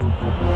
Música